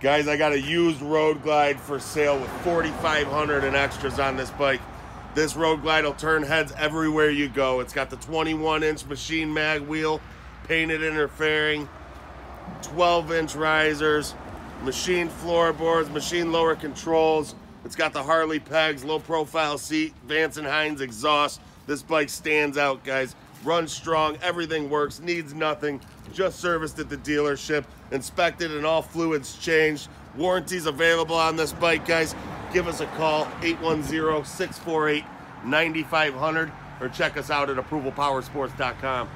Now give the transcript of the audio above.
Guys, I got a used Road Glide for sale with 4500 and extras on this bike. This Road Glide will turn heads everywhere you go. It's got the 21 inch machine mag wheel, painted inner fairing, 12 inch risers, machine floorboards, machine lower controls. It's got the Harley pegs, low profile seat, Vance and Hines exhaust. This bike stands out, guys. Runs strong, everything works, needs nothing. Just serviced at the dealership, inspected and all fluids changed. Warranties available on this bike, guys. Give us a call, 810-648-9500 or check us out at approvalpowersports.com.